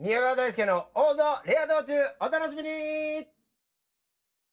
宮川大輔の王道レア道中お楽しみに